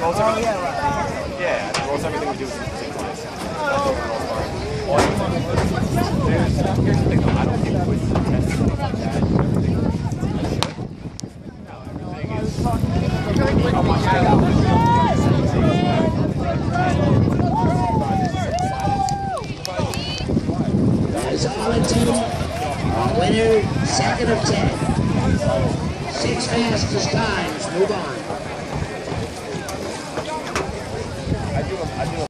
Rolls everything. Oh, yeah, and rolls everything we do synchronized. There's, here's the thing though, I don't think quizzes and tests and like that. everything I should. No, everything is. I'll watch it out. That is Arlington, our winner, second of ten. Six fastest times, move on. I do.